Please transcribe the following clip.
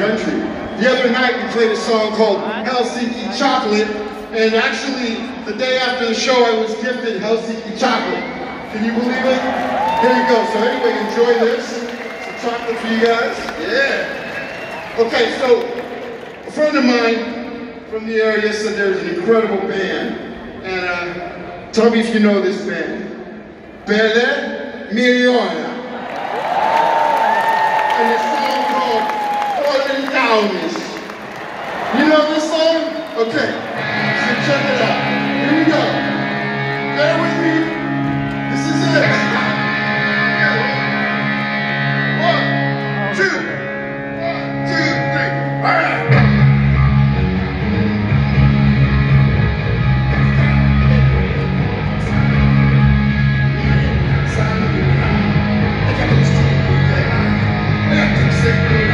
country. The other night we played a song called Helsinki Chocolate, and actually the day after the show I was gifted Helsinki Chocolate. Can you believe it? Here you go. So anyway, enjoy this. Some chocolate for you guys. Yeah. Okay, so a friend of mine from the area said there's an incredible band, and uh, tell me if you know this band. Pelle Miljoona cowardice. You know this song? Okay. So check it out. Here we go. Bear with me. This is it. One, two, one, two, three. All right. Thank you.